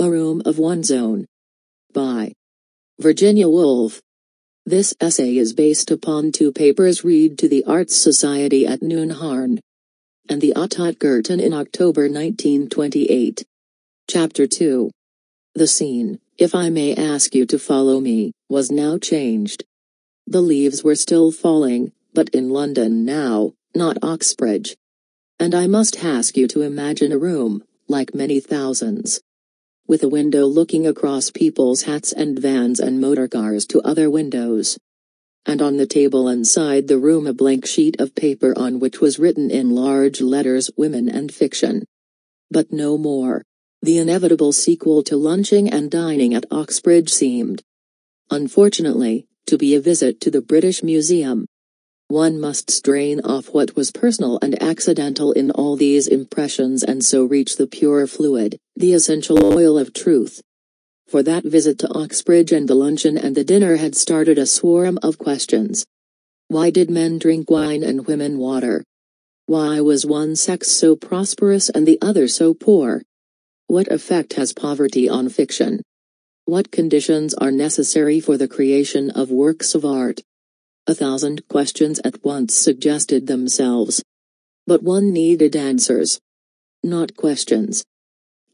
A Room of One's Own. By Virginia Woolf. This essay is based upon two papers read to the Arts Society at Newnham and the Odtaa Girton in October 1928. Chapter 2. The scene, if I may ask you to follow me, was now changed. The leaves were still falling, but in London now, not Oxbridge. And I must ask you to imagine a room, like many thousands, with a window looking across people's hats and vans and motor cars to other windows. And on the table inside the room a blank sheet of paper on which was written in large letters Women and Fiction. But no more. The inevitable sequel to lunching and dining at Oxbridge seemed, unfortunately, to be a visit to the British Museum. One must strain off what was personal and accidental in all these impressions and so reach the pure fluid, the essential oil of truth. For that visit to Oxbridge and the luncheon and the dinner had started a swarm of questions. Why did men drink wine and women water? Why was one sex so prosperous and the other so poor? What effect has poverty on fiction? What conditions are necessary for the creation of works of art? A thousand questions at once suggested themselves. But one needed answers. Not questions.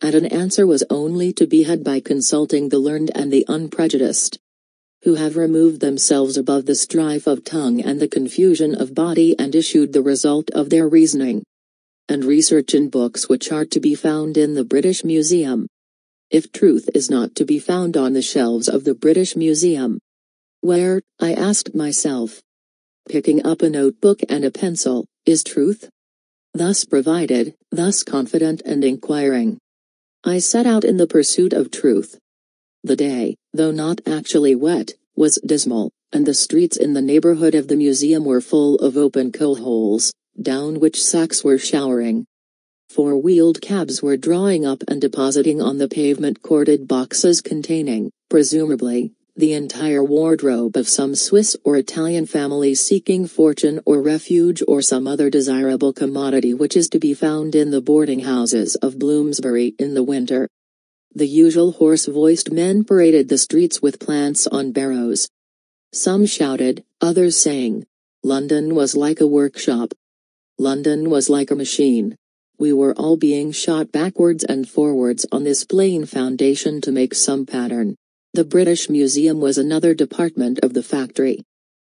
And an answer was only to be had by consulting the learned and the unprejudiced. Who have removed themselves above the strife of tongue and the confusion of body and issued the result of their reasoning. And research in books which are to be found in the British Museum. If truth is not to be found on the shelves of the British Museum, where, I asked myself, picking up a notebook and a pencil, is truth? Thus provided, thus confident and inquiring. I set out in the pursuit of truth. The day, though not actually wet, was dismal, and the streets in the neighborhood of the museum were full of open coal holes, down which sacks were showering. Four-wheeled cabs were drawing up and depositing on the pavement corded boxes containing, presumably, the entire wardrobe of some Swiss or Italian family seeking fortune or refuge or some other desirable commodity which is to be found in the boarding houses of Bloomsbury in the winter. The usual hoarse-voiced men paraded the streets with plants on barrows. Some shouted, others sang. London was like a workshop. London was like a machine. We were all being shot backwards and forwards on this plain foundation to make some pattern. The British Museum was another department of the factory.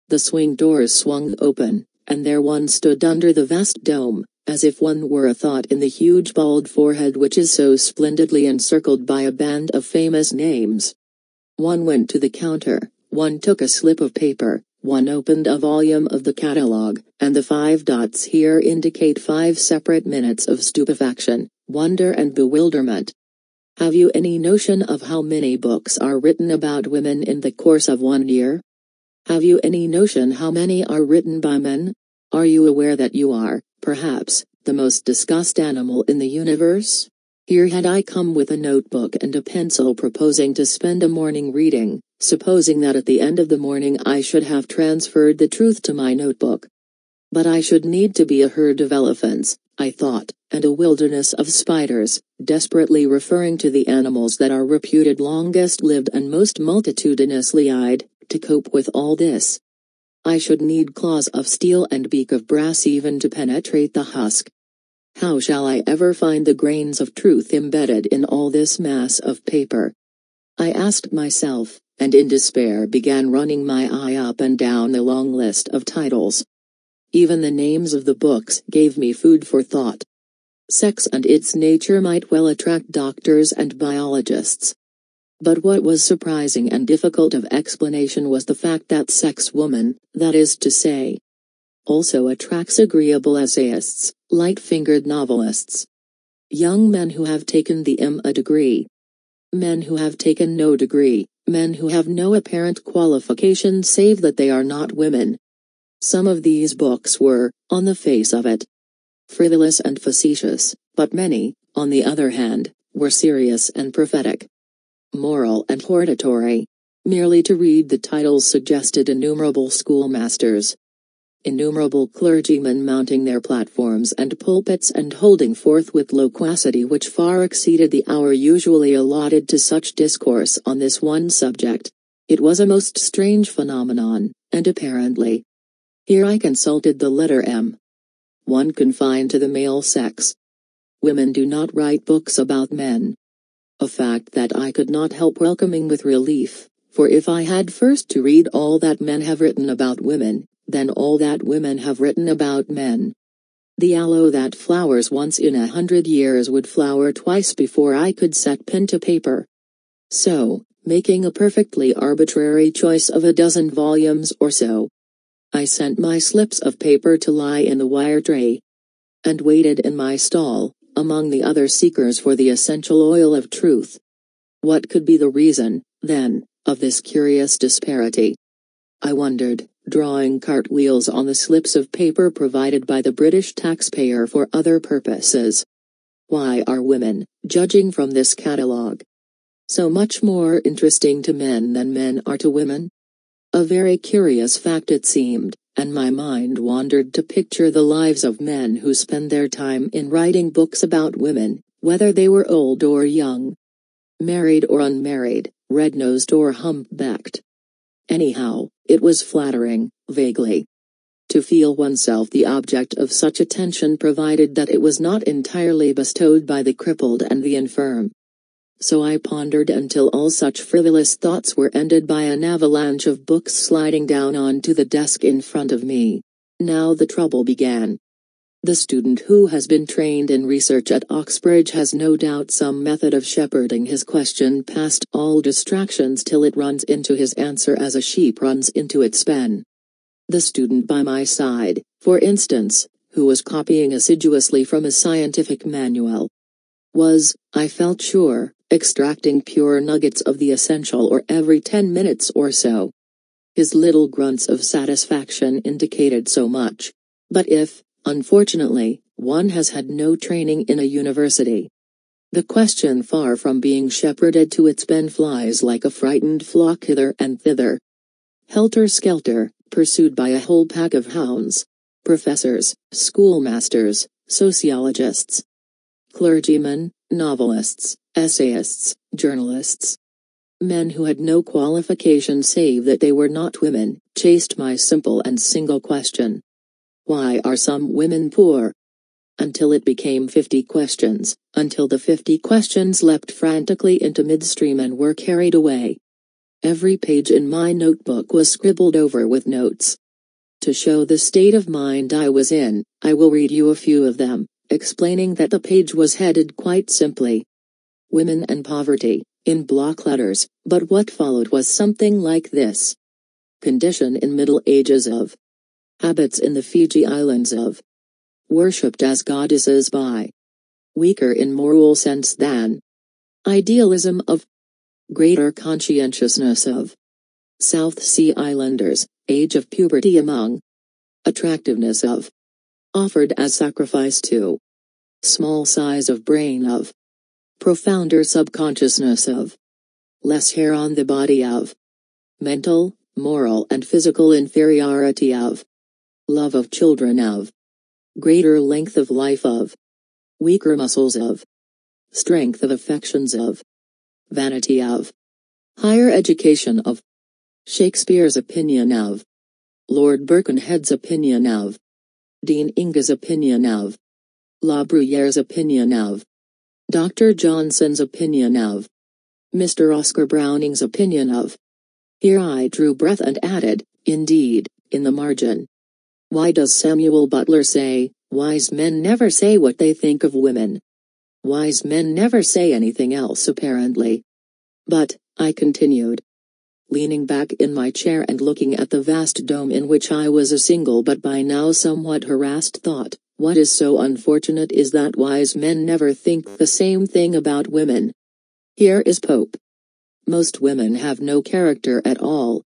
The swing doors swung open, and there one stood under the vast dome, as if one were a thought in the huge bald forehead which is so splendidly encircled by a band of famous names. One went to the counter, one took a slip of paper, one opened a volume of the catalogue, and the five dots here indicate five separate minutes of stupefaction, wonder and bewilderment. Have you any notion of how many books are written about women in the course of one year? Have you any notion how many are written by men? Are you aware that you are, perhaps, the most discussed animal in the universe? Here had I come with a notebook and a pencil proposing to spend a morning reading, supposing that at the end of the morning I should have transferred the truth to my notebook. But I should need to be a herd of elephants, I thought, and a wilderness of spiders, desperately referring to the animals that are reputed longest lived and most multitudinously eyed, to cope with all this. I should need claws of steel and beak of brass even to penetrate the husk. How shall I ever find the grains of truth embedded in all this mass of paper? I asked myself, and in despair began running my eye up and down the long list of titles. Even the names of the books gave me food for thought. Sex and its nature might well attract doctors and biologists. But what was surprising and difficult of explanation was the fact that sex woman, that is to say, also attracts agreeable essayists, light-fingered novelists. Young men who have taken the M.A. degree. Men who have taken no degree, men who have no apparent qualification save that they are not women, some of these books were, on the face of it, frivolous and facetious, but many, on the other hand, were serious and prophetic. Moral and hortatory. Merely to read the titles suggested innumerable schoolmasters. innumerable clergymen mounting their platforms and pulpits and holding forth with loquacity which far exceeded the hour usually allotted to such discourse on this one subject. It was a most strange phenomenon, and apparently. Here I consulted the letter M. One confined to the male sex. Women do not write books about men. A fact that I could not help welcoming with relief, for if I had first to read all that men have written about women, then all that women have written about men. The aloe that flowers once in a hundred years would flower twice before I could set pen to paper. So, making a perfectly arbitrary choice of a dozen volumes or so, I sent my slips of paper to lie in the wire tray, and waited in my stall, among the other seekers for the essential oil of truth. What could be the reason, then, of this curious disparity? I wondered, drawing cartwheels on the slips of paper provided by the British taxpayer for other purposes. Why are women, judging from this catalogue, so much more interesting to men than men are to women? A very curious fact it seemed, and my mind wandered to picture the lives of men who spend their time in writing books about women, whether they were old or young, married or unmarried, red-nosed or humpbacked. Anyhow, it was flattering, vaguely. To feel oneself the object of such attention provided that it was not entirely bestowed by the crippled and the infirm. So I pondered until all such frivolous thoughts were ended by an avalanche of books sliding down onto the desk in front of me. Now the trouble began. The student who has been trained in research at Oxbridge has no doubt some method of shepherding his question past all distractions till it runs into his answer as a sheep runs into its pen. The student by my side, for instance, who was copying assiduously from a scientific manual, was, I felt sure, extracting pure nuggets of the essential ore every ten minutes or so. His little grunts of satisfaction indicated so much. But if, Unfortunately, one has had no training in a university. The question far from being shepherded to its pen flies like a frightened flock hither and thither. Helter-skelter, pursued by a whole pack of hounds. Professors, schoolmasters, sociologists, clergymen, novelists, essayists, journalists. Men who had no qualification save that they were not women, chased my simple and single question. Why are some women poor? Until it became 50 questions, until the 50 questions leapt frantically into midstream and were carried away. Every page in my notebook was scribbled over with notes. To show the state of mind I was in, I will read you a few of them, explaining that the page was headed quite simply. Women and Poverty, in block letters, but what followed was something like this. Condition in Middle Ages of. Habits in the Fiji Islands of. Worshipped as goddesses by. Weaker in moral sense than. Idealism of. Greater conscientiousness of. South Sea Islanders, Age of puberty among. Attractiveness of Offered as sacrifice to Small size of brain of Profounder subconsciousness of Less hair on the body of Mental, moral and physical inferiority of love of children of, greater length of life of, weaker muscles of, strength of affections of, vanity of, higher education of, Shakespeare's opinion of, Lord Birkenhead's opinion of, Dean Inge's opinion of, La Bruyere's opinion of, Dr. Johnson's opinion of, Mr. Oscar Browning's opinion of. Here I drew breath and added, indeed, in the margin. Why does Samuel Butler say, wise men never say what they think of women? Wise men never say anything else apparently. But, I continued, leaning back in my chair and looking at the vast dome in which I was a single but by now somewhat harassed thought, what is so unfortunate is that wise men never think the same thing about women. Here is Pope. Most women have no character at all.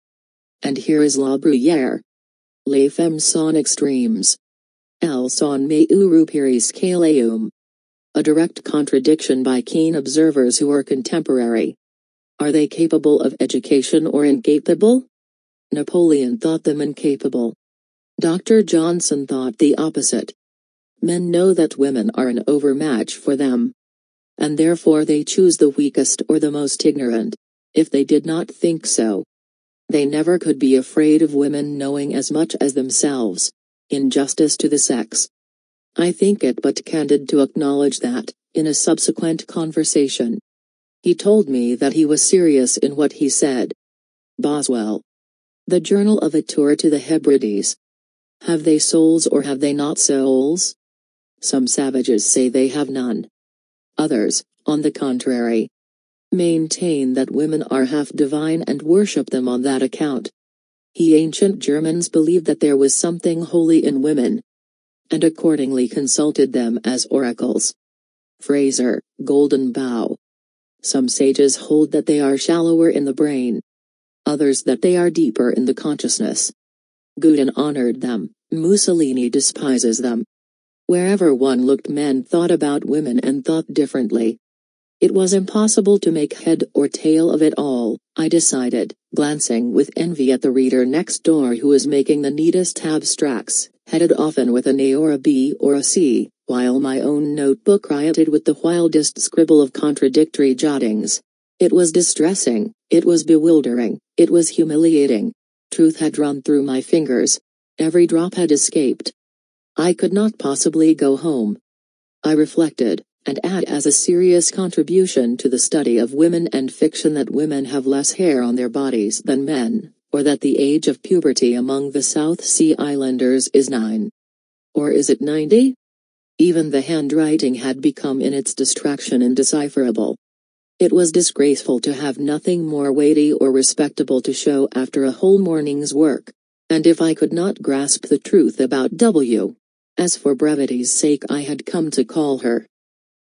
And here is La Bruyere. Les femmes sont extremes. Elles sont mais pires A direct contradiction by keen observers who are contemporary. Are they capable of education or incapable? Napoleon thought them incapable. Dr. Johnson thought the opposite. Men know that women are an overmatch for them. And therefore they choose the weakest or the most ignorant. If they did not think so, they never could be afraid of women knowing as much as themselves. Injustice to the sex. I think it but candid to acknowledge that, in a subsequent conversation. He told me that he was serious in what he said. Boswell. The Journal of a Tour to the Hebrides. Have they souls or have they not souls? Some savages say they have none. Others, on the contrary, maintain that women are half divine and worship them on that account. He ancient Germans believed that there was something holy in women, and accordingly consulted them as oracles. Frazer, Golden Bough. Some sages hold that they are shallower in the brain. Others that they are deeper in the consciousness. Goethe honored them, Mussolini despises them. Wherever one looked men thought about women and thought differently. It was impossible to make head or tail of it all, I decided, glancing with envy at the reader next door who was making the neatest abstracts, headed often with an A or a B or a C, while my own notebook rioted with the wildest scribble of contradictory jottings. It was distressing, it was bewildering, it was humiliating. Truth had run through my fingers. Every drop had escaped. I could not possibly go home. I reflected, and add as a serious contribution to the study of women and fiction that women have less hair on their bodies than men, or that the age of puberty among the South Sea Islanders is 9. Or is it 90? Even the handwriting had become in its distraction indecipherable. It was disgraceful to have nothing more weighty or respectable to show after a whole morning's work. And if I could not grasp the truth about W. As for brevity's sake I had come to call her.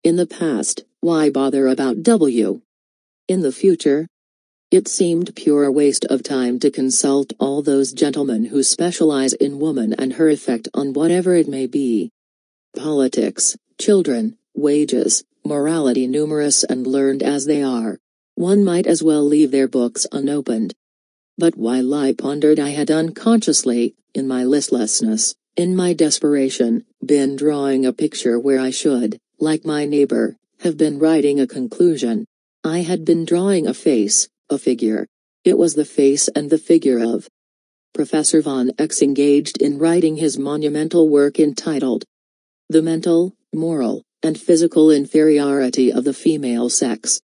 In the past, why bother about W? In the future? It seemed pure waste of time to consult all those gentlemen who specialize in woman and her effect on whatever it may be. Politics, children, wages, morality numerous and learned as they are. One might as well leave their books unopened. But while I pondered I had unconsciously, in my listlessness, in my desperation, been drawing a picture where I should, like my neighbor, have been writing a conclusion. I had been drawing a face, a figure. It was the face and the figure of Professor von X engaged in writing his monumental work entitled The Mental, Moral, and Physical Inferiority of the Female Sex.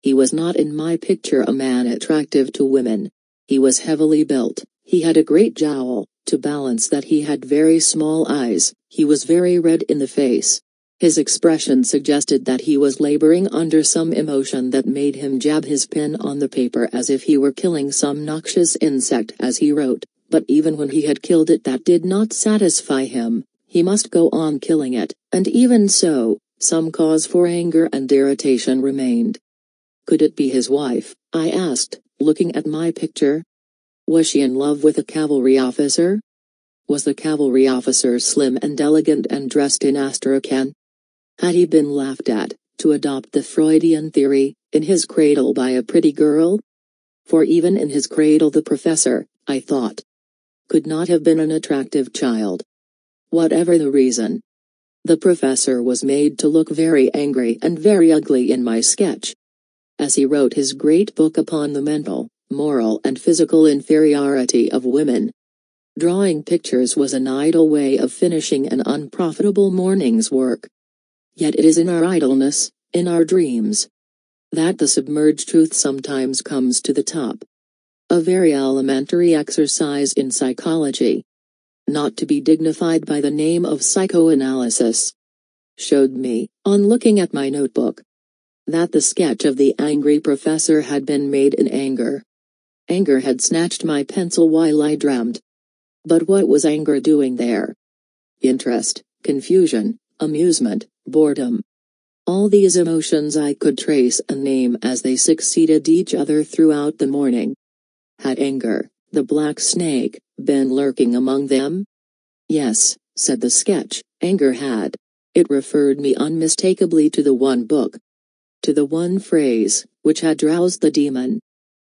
He was not in my picture a man attractive to women. He was heavily built, he had a great jowl, to balance that he had very small eyes, he was very red in the face, his expression suggested that he was laboring under some emotion that made him jab his pen on the paper as if he were killing some noxious insect as he wrote, but even when he had killed it that did not satisfy him, he must go on killing it, and even so, some cause for anger and irritation remained. Could it be his wife, I asked, looking at my picture? Was she in love with a cavalry officer? Was the cavalry officer slim and elegant and dressed in astrakhan? Had he been laughed at, to adopt the Freudian theory, in his cradle by a pretty girl? For even in his cradle the professor, I thought, could not have been an attractive child. Whatever the reason. The professor was made to look very angry and very ugly in my sketch. As he wrote his great book upon the mental, moral and physical inferiority of women. Drawing pictures was an idle way of finishing an unprofitable morning's work. Yet it is in our idleness, in our dreams, that the submerged truth sometimes comes to the top. A very elementary exercise in psychology. Not to be dignified by the name of psychoanalysis. Showed me, on looking at my notebook, that the sketch of the angry professor had been made in anger. Anger had snatched my pencil while I dreamt. But what was anger doing there? Interest, confusion, amusement, boredom. All these emotions I could trace and name as they succeeded each other throughout the morning. Had anger, the black snake, been lurking among them? Yes, said the sketch, anger had. It referred me unmistakably to the one book. To the one phrase, which had drowsed the demon.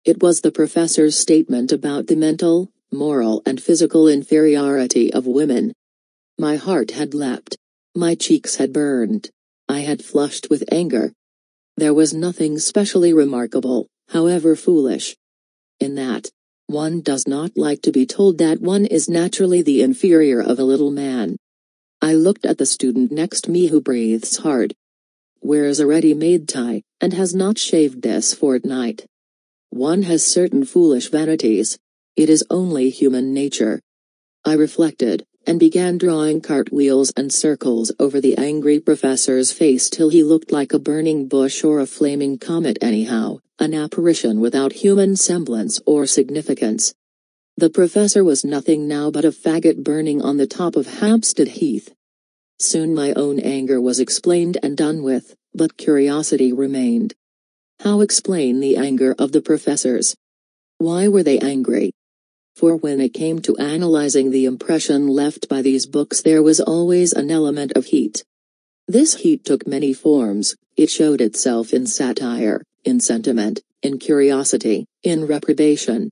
It was the professor's statement about the mental, moral and physical inferiority of women. My heart had leapt. My cheeks had burned. I had flushed with anger. There was nothing specially remarkable, however foolish. In that, one does not like to be told that one is naturally the inferior of a little man. I looked at the student next me who breathes hard, wears a ready-made tie, and has not shaved this fortnight. One has certain foolish vanities. It is only human nature. I reflected, and began drawing cartwheels and circles over the angry professor's face till he looked like a burning bush or a flaming comet anyhow, an apparition without human semblance or significance. The professor was nothing now but a faggot burning on the top of Hampstead Heath. Soon my own anger was explained and done with, but curiosity remained. How explain the anger of the professors? Why were they angry? For when it came to analyzing the impression left by these books there was always an element of heat. This heat took many forms, it showed itself in satire, in sentiment, in curiosity, in reprobation.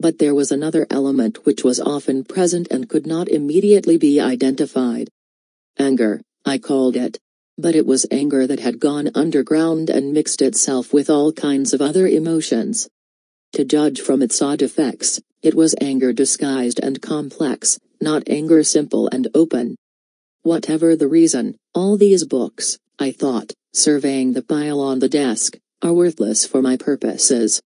But there was another element which was often present and could not immediately be identified. Anger, I called it. But it was anger that had gone underground and mixed itself with all kinds of other emotions. To judge from its odd effects, it was anger disguised and complex, not anger simple and open. Whatever the reason, all these books, I thought, surveying the pile on the desk, are worthless for my purposes.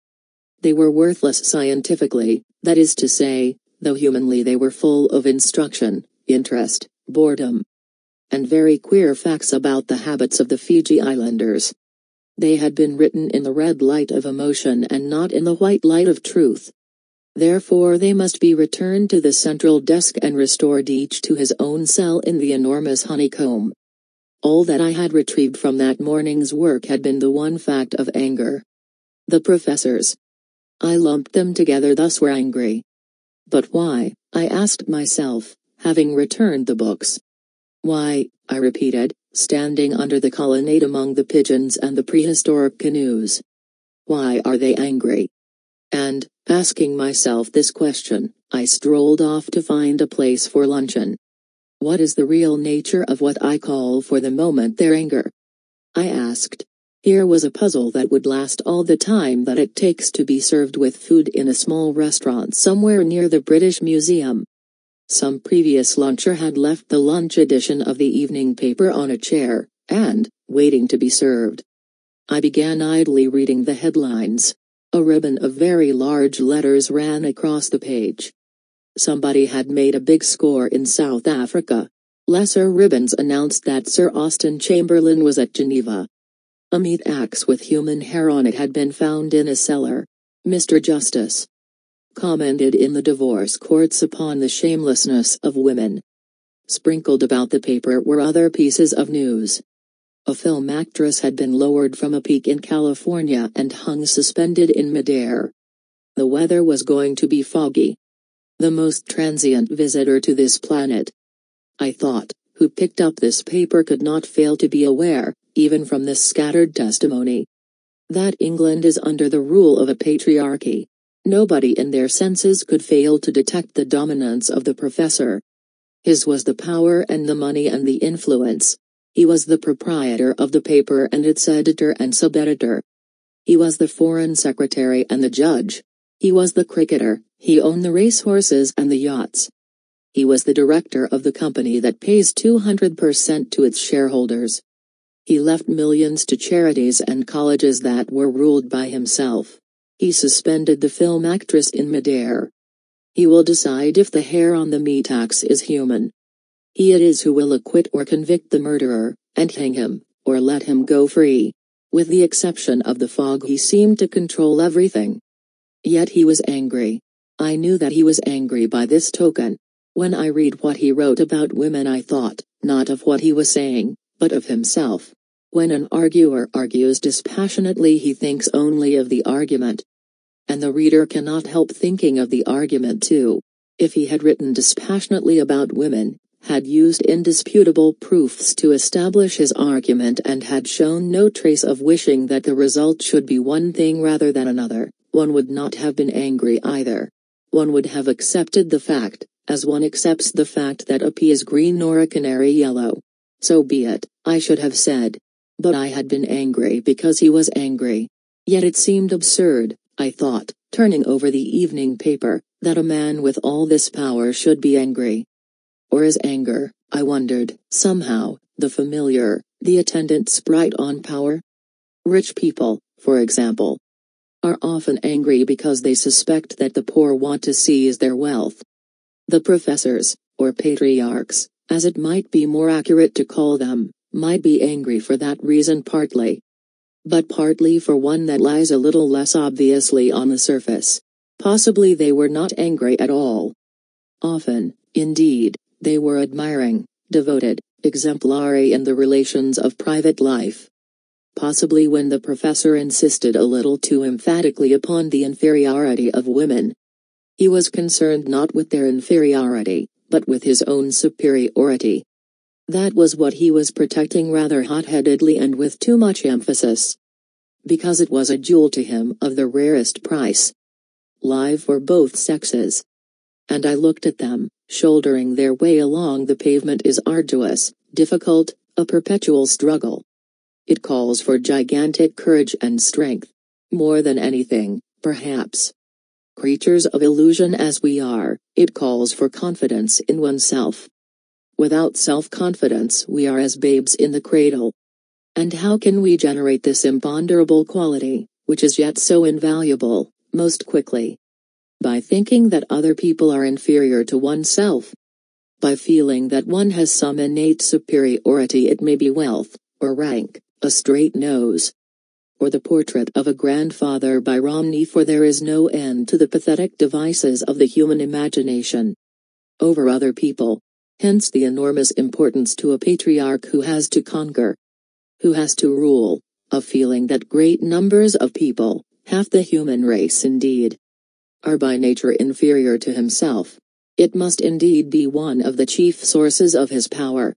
They were worthless scientifically, that is to say, though humanly they were full of instruction, interest, boredom, and very queer facts about the habits of the Fiji Islanders. They had been written in the red light of emotion and not in the white light of truth. Therefore they must be returned to the central desk and restored each to his own cell in the enormous honeycomb. All that I had retrieved from that morning's work had been the one fact of anger. The professors. I lumped them together thus were angry. But why, I asked myself, having returned the books. Why, I repeated, standing under the colonnade among the pigeons and the prehistoric canoes. Why are they angry? And, asking myself this question, I strolled off to find a place for luncheon. What is the real nature of what I call for the moment their anger? I asked. Here was a puzzle that would last all the time that it takes to be served with food in a small restaurant somewhere near the British Museum. Some previous luncher had left the lunch edition of the evening paper on a chair, and, waiting to be served. I began idly reading the headlines. A ribbon of very large letters ran across the page. Somebody had made a big score in South Africa. Lesser ribbons announced that Sir Austen Chamberlain was at Geneva. A meat axe with human hair on it had been found in a cellar. Mr. Justice, commented in the divorce courts upon the shamelessness of women. Sprinkled about the paper were other pieces of news. A film actress had been lowered from a peak in California and hung suspended in midair. The weather was going to be foggy. The most transient visitor to this planet. I thought, who picked up this paper could not fail to be aware, even from this scattered testimony, that England is under the rule of a patriarchy. Nobody in their senses could fail to detect the dominance of the professor. His was the power and the money and the influence. He was the proprietor of the paper and its editor and sub-editor. He was the foreign secretary and the judge. He was the cricketer, he owned the racehorses and the yachts. He was the director of the company that pays 200% to its shareholders. He left millions to charities and colleges that were ruled by himself. He suspended the film actress in midair. He will decide if the hair on the meat axe is human. He it is who will acquit or convict the murderer, and hang him, or let him go free. With the exception of the fog he seemed to control everything. Yet he was angry. I knew that he was angry by this token. When I read what he wrote about women I thought, not of what he was saying, but of himself. When an arguer argues dispassionately he thinks only of the argument. And the reader cannot help thinking of the argument too. If he had written dispassionately about women, had used indisputable proofs to establish his argument and had shown no trace of wishing that the result should be one thing rather than another, one would not have been angry either. one would have accepted the fact, as one accepts the fact that a pea is green or a canary yellow. So be it, I should have said. But I had been angry because he was angry. Yet it seemed absurd, I thought, turning over the evening paper, that a man with all this power should be angry. Or is anger, I wondered, somehow, the familiar, the attendant sprite on power? Rich people, for example, are often angry because they suspect that the poor want to seize their wealth. The professors, or patriarchs, as it might be more accurate to call them, might be angry for that reason partly. But partly for one that lies a little less obviously on the surface. Possibly they were not angry at all. Often, indeed, they were admiring, devoted, exemplary in the relations of private life. Possibly when the professor insisted a little too emphatically upon the inferiority of women. He was concerned not with their inferiority, but with his own superiority. That was what he was protecting rather hot-headedly and with too much emphasis. Because it was a jewel to him of the rarest price. Live for both sexes. And I looked at them, shouldering their way along the pavement is arduous, difficult, a perpetual struggle. It calls for gigantic courage and strength. More than anything, perhaps. Creatures of illusion as we are, it calls for confidence in oneself. Without self-confidence we are as babes in the cradle. And how can we generate this imponderable quality, which is yet so invaluable, most quickly? By thinking that other people are inferior to oneself. By feeling that one has some innate superiority it may be wealth, or rank, a straight nose. Or the portrait of a grandfather by Romney for there is no end to the pathetic devices of the human imagination. Over other people. Hence the enormous importance to a patriarch who has to conquer. Who has to rule, a feeling that great numbers of people, half the human race indeed, are by nature inferior to himself. It must indeed be one of the chief sources of his power.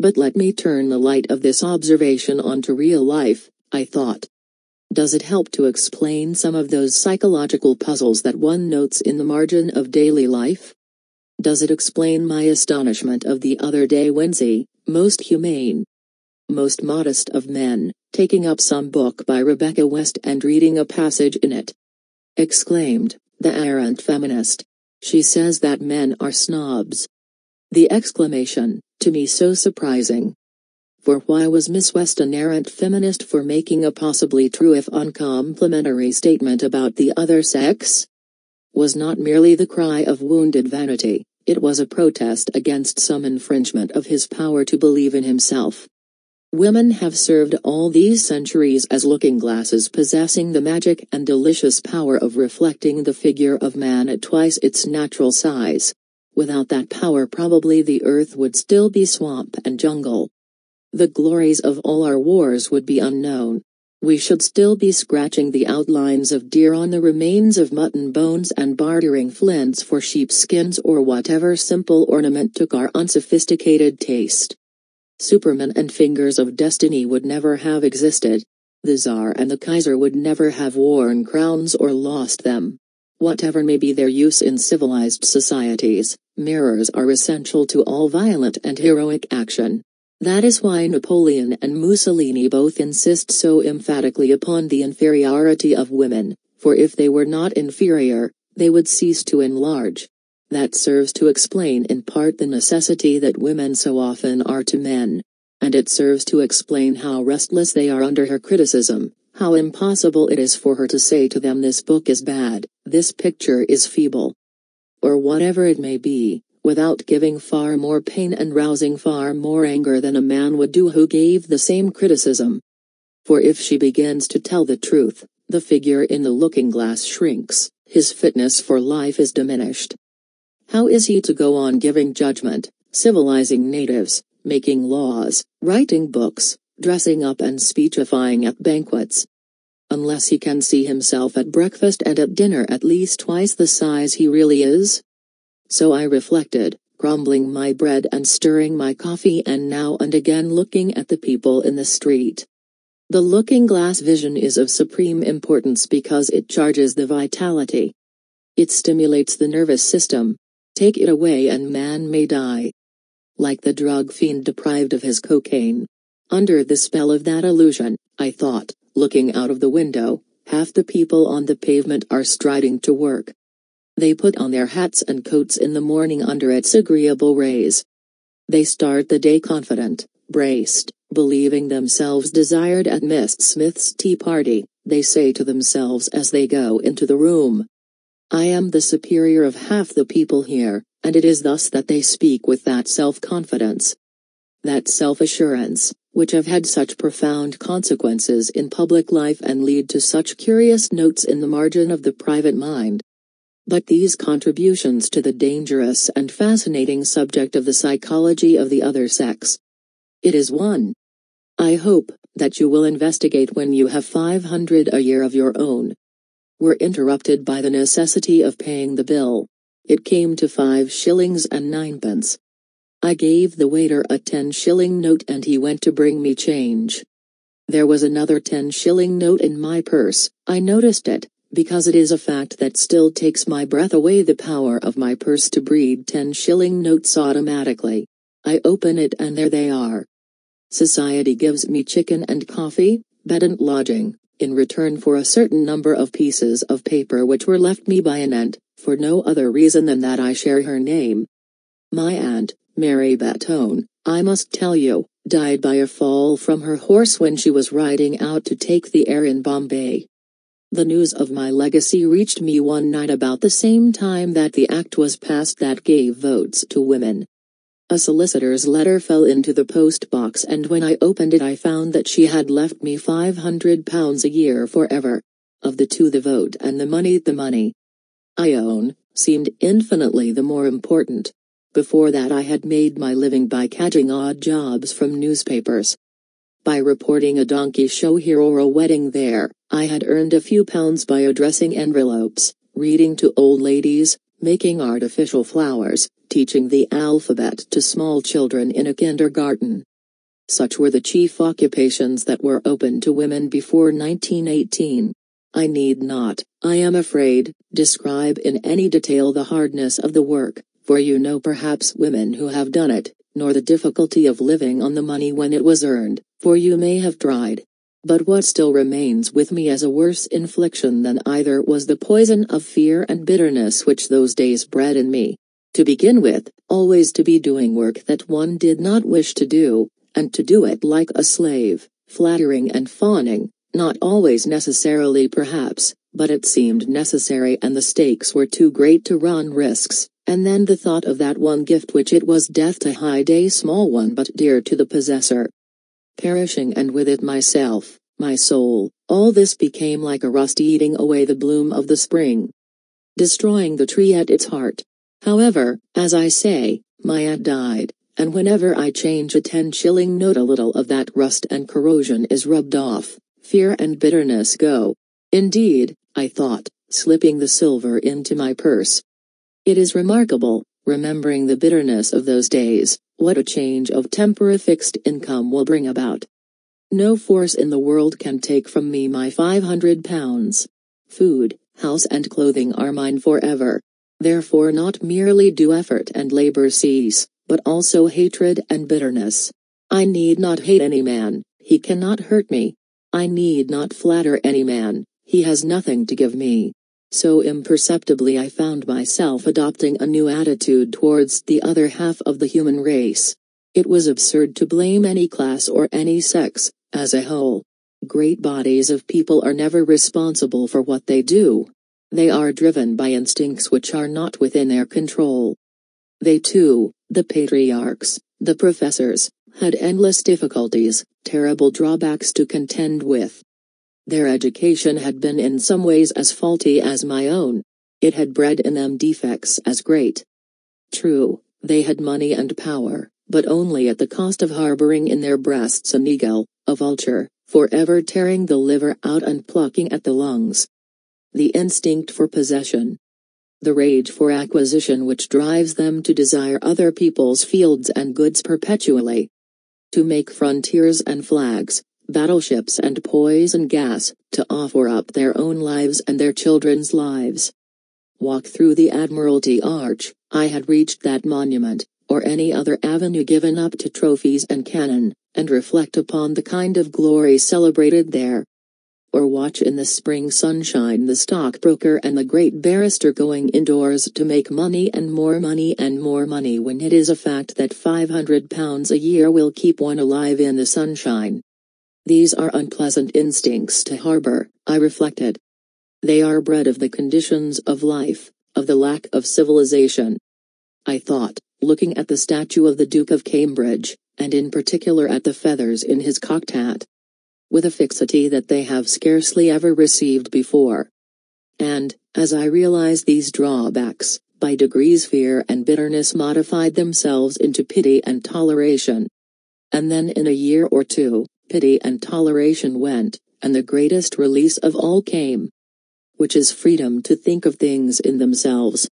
But let me turn the light of this observation onto real life, I thought. Does it help to explain some of those psychological puzzles that one notes in the margin of daily life? Does it explain my astonishment of the other day when Z, most humane, most modest of men, taking up some book by Rebecca West and reading a passage in it, exclaimed, the errant feminist. She says that men are snobs. The exclamation, to me so surprising. For why was Miss West an errant feminist for making a possibly true if uncomplimentary statement about the other sex? Was not merely the cry of wounded vanity, it was a protest against some infringement of his power to believe in himself. Women have served all these centuries as looking glasses possessing the magic and delicious power of reflecting the figure of man at twice its natural size. Without that power probably the earth would still be swamp and jungle. The glories of all our wars would be unknown. We should still be scratching the outlines of deer on the remains of mutton bones and bartering flints for sheepskins or whatever simple ornament took our unsophisticated taste. Superman and Fingers of Destiny would never have existed. The Tsar and the Kaiser would never have worn crowns or lost them. Whatever may be their use in civilized societies, mirrors are essential to all violent and heroic action. That is why Napoleon and Mussolini both insist so emphatically upon the inferiority of women, for if they were not inferior, they would cease to enlarge. That serves to explain in part the necessity that women so often are to men. And it serves to explain how restless they are under her criticism, how impossible it is for her to say to them this book is bad, this picture is feeble. Or whatever it may be, without giving far more pain and rousing far more anger than a man would do who gave the same criticism. For if she begins to tell the truth, the figure in the looking glass shrinks, his fitness for life is diminished. How is he to go on giving judgment, civilizing natives, making laws, writing books, dressing up and speechifying at banquets. Unless he can see himself at breakfast and at dinner at least twice the size he really is? So I reflected, crumbling my bread and stirring my coffee and now and again looking at the people in the street. The looking glass vision is of supreme importance because it charges the vitality. It stimulates the nervous system. Take it away and man may die. Like the drug fiend deprived of his cocaine. Under the spell of that illusion, I thought, looking out of the window, half the people on the pavement are striding to work. They put on their hats and coats in the morning under its agreeable rays. They start the day confident, braced, believing themselves desired at Miss Smith's tea party, they say to themselves as they go into the room. I am the superior of half the people here, and it is thus that they speak with that self-confidence. That self-assurance, which have had such profound consequences in public life and lead to such curious notes in the margin of the private mind. But these contributions to the dangerous and fascinating subject of the psychology of the other sex. It is one. I hope that you will investigate when you have 500 a year of your own. Were interrupted by the necessity of paying the bill. It came to five shillings and ninepence. I gave the waiter a ten shilling note and he went to bring me change. There was another ten shilling note in my purse, I noticed it, because it is a fact that still takes my breath away the power of my purse to breed ten shilling notes automatically. I open it and there they are. Society gives me chicken and coffee, bed and lodging, in return for a certain number of pieces of paper which were left me by an aunt, for no other reason than that I share her name. My aunt, Mary Beton, I must tell you, died by a fall from her horse when she was riding out to take the air in Bombay. The news of my legacy reached me one night about the same time that the act was passed that gave votes to women. A solicitor's letter fell into the post box and when I opened it I found that she had left me £500 a year forever. Of the two the vote and the money the money. I own, seemed infinitely the more important. Before that I had made my living by catching odd jobs from newspapers. By reporting a donkey show here or a wedding there, I had earned a few pounds by addressing envelopes, reading to old ladies, making artificial flowers, teaching the alphabet to small children in a kindergarten. Such were the chief occupations that were open to women before 1918. I need not, I am afraid, describe in any detail the hardness of the work, for you know perhaps women who have done it, nor the difficulty of living on the money when it was earned, for you may have tried. But what still remains with me as a worse infliction than either was the poison of fear and bitterness which those days bred in me. To begin with, always to be doing work that one did not wish to do, and to do it like a slave, flattering and fawning, not always necessarily perhaps, but it seemed necessary and the stakes were too great to run risks. And then the thought of that one gift which it was death to hide a small one but dear to the possessor. Perishing and with it myself, my soul, all this became like a rust eating away the bloom of the spring. Destroying the tree at its heart. However, as I say, my aunt died, and whenever I change a ten shilling note a little of that rust and corrosion is rubbed off, fear and bitterness go. Indeed, I thought, slipping the silver into my purse, it is remarkable, remembering the bitterness of those days, what a change of temper a fixed income will bring about. No force in the world can take from me my 500 pounds. Food, house and clothing are mine forever. Therefore not merely do effort and labor cease, but also hatred and bitterness. I need not hate any man, he cannot hurt me. I need not flatter any man, he has nothing to give me. So imperceptibly I found myself adopting a new attitude towards the other half of the human race. It was absurd to blame any class or any sex, as a whole. Great bodies of people are never responsible for what they do. They are driven by instincts which are not within their control. They too, the patriarchs, the professors, had endless difficulties, terrible drawbacks to contend with. Their education had been in some ways as faulty as my own. It had bred in them defects as great. True, they had money and power, but only at the cost of harboring in their breasts an eagle, a vulture, forever tearing the liver out and plucking at the lungs. The instinct for possession. The rage for acquisition which drives them to desire other people's fields and goods perpetually. To make frontiers and flags, battleships and poison gas, to offer up their own lives and their children's lives. walk through the Admiralty Arch, I had reached that monument, or any other avenue given up to trophies and cannon, and reflect upon the kind of glory celebrated there. Or watch in the spring sunshine the stockbroker and the great barrister going indoors to make money and more money and more money when it is a fact that £500 a year will keep one alive in the sunshine. These are unpleasant instincts to harbor, I reflected. They are bred of the conditions of life, of the lack of civilization. I thought, looking at the statue of the Duke of Cambridge, and in particular at the feathers in his cocked hat. With a fixity that they have scarcely ever received before. And, as I realized these drawbacks, by degrees fear and bitterness modified themselves into pity and toleration. And then in a year or two, pity and toleration went, and the greatest release of all came. Which is freedom to think of things in themselves.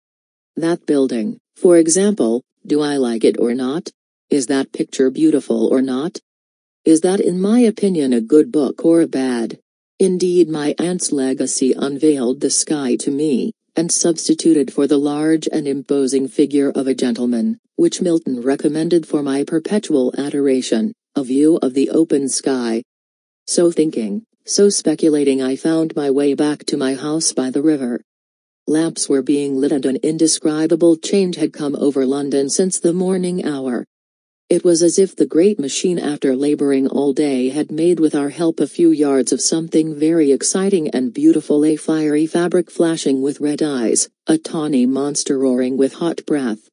That building, for example, do I like it or not? Is that picture beautiful or not? Is that in my opinion a good book or a bad? Indeed my aunt's legacy unveiled the sky to me, and substituted for the large and imposing figure of a gentleman, which Milton recommended for my perpetual adoration, a view of the open sky. So thinking, so speculating I found my way back to my house by the river. Lamps were being lit and an indescribable change had come over London since the morning hour. It was as if the great machine after laboring all day had made with our help a few yards of something very exciting and beautiful a fiery fabric flashing with red eyes, a tawny monster roaring with hot breath.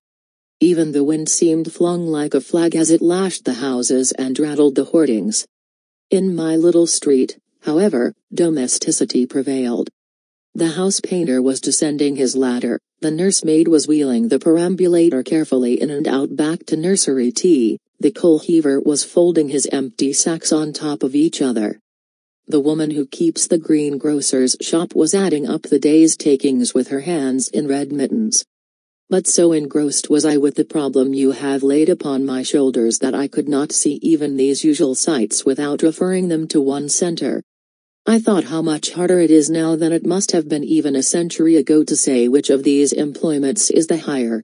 Even the wind seemed flung like a flag as it lashed the houses and rattled the hoardings. In my little street, however, domesticity prevailed. The house painter was descending his ladder, the nursemaid was wheeling the perambulator carefully in and out back to nursery tea, the coal heaver was folding his empty sacks on top of each other. The woman who keeps the greengrocer's shop was adding up the day's takings with her hands in red mittens. But so engrossed was I with the problem you have laid upon my shoulders that I could not see even these usual sights without referring them to one center. I thought how much harder it is now than it must have been even a century ago to say which of these employments is the higher.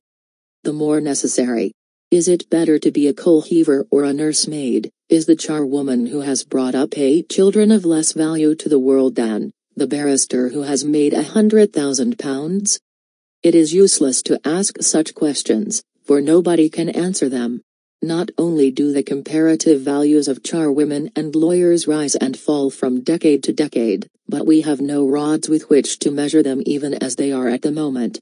The more necessary. Is it better to be a coal heaver or a nursemaid? Is the charwoman who has brought up eight children of less value to the world than the barrister who has made a hundred thousand pounds? It is useless to ask such questions, for nobody can answer them. Not only do the comparative values of charwomen and lawyers rise and fall from decade to decade, but we have no rods with which to measure them even as they are at the moment.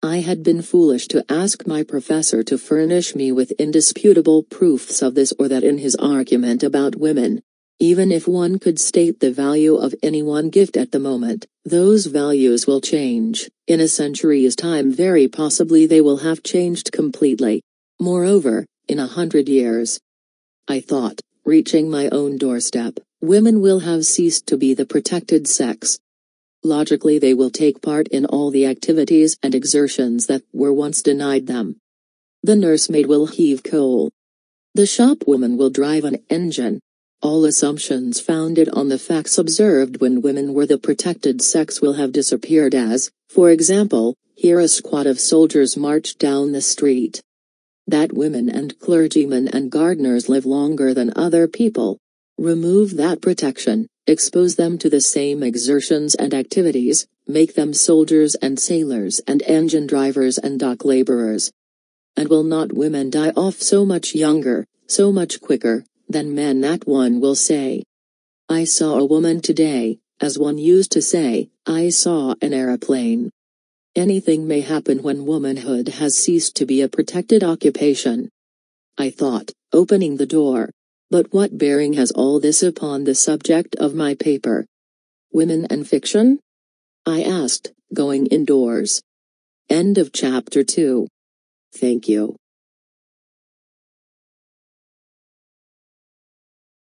I had been foolish to ask my professor to furnish me with indisputable proofs of this or that in his argument about women. Even if one could state the value of any one gift at the moment, those values will change. In a century's time very possibly they will have changed completely. Moreover, in a hundred years. I thought, reaching my own doorstep, women will have ceased to be the protected sex. Logically they will take part in all the activities and exertions that were once denied them. The nursemaid will heave coal. The shopwoman will drive an engine. All assumptions founded on the facts observed when women were the protected sex will have disappeared as, for example, here a squad of soldiers march down the street that women and clergymen and gardeners live longer than other people. Remove that protection, expose them to the same exertions and activities, make them soldiers and sailors and engine drivers and dock laborers. And will not women die off so much younger, so much quicker, than men that one will say. I saw a woman today, as one used to say, I saw an aeroplane. Anything may happen when womanhood has ceased to be a protected occupation. I thought, opening the door. But what bearing has all this upon the subject of my paper? Women and fiction? I asked, going indoors. End of chapter 2. Thank you.